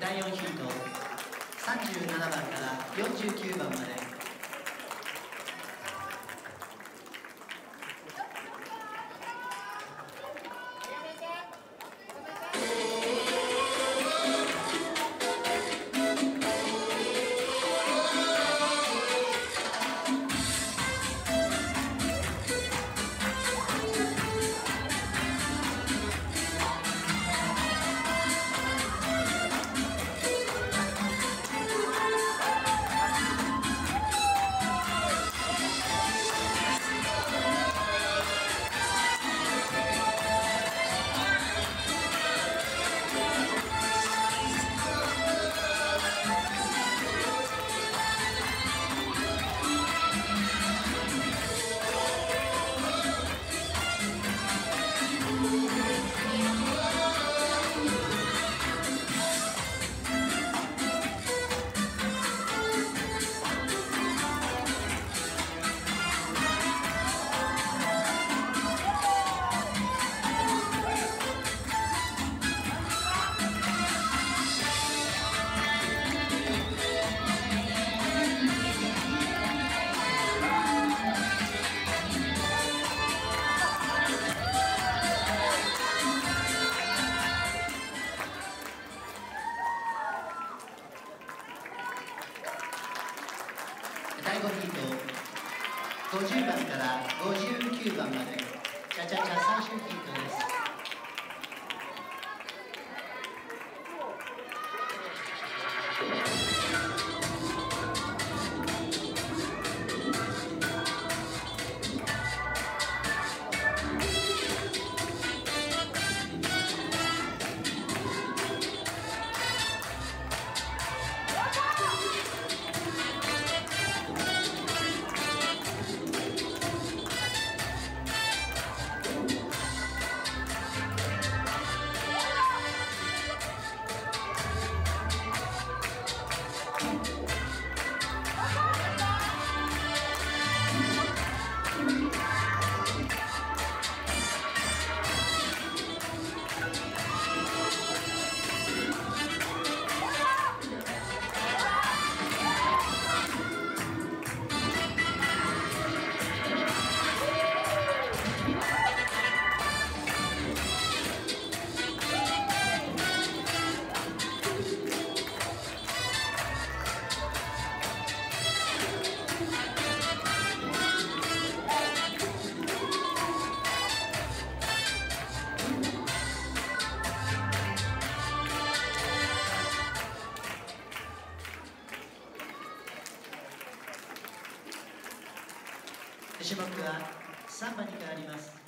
第4ヒート37番から49番まで第5ヒート。50番から59番まで。チャチャチャ最終ヒートです。種目は3番に変わります。